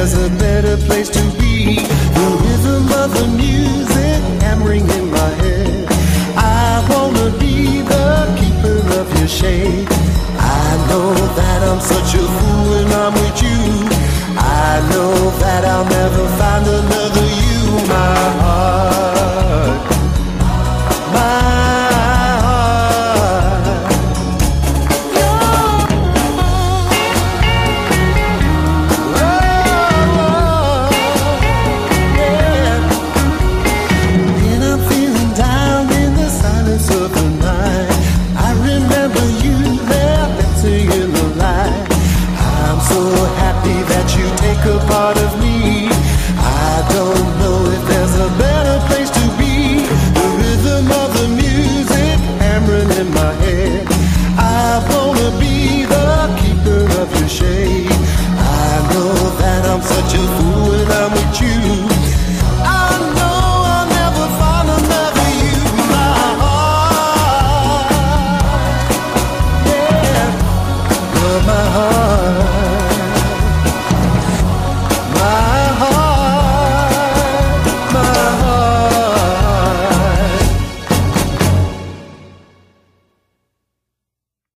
there's a better place to be. The rhythm of the music hammering in my head. I wanna be the keeper of your shade. I know that I'm such a fool when I'm with you. heart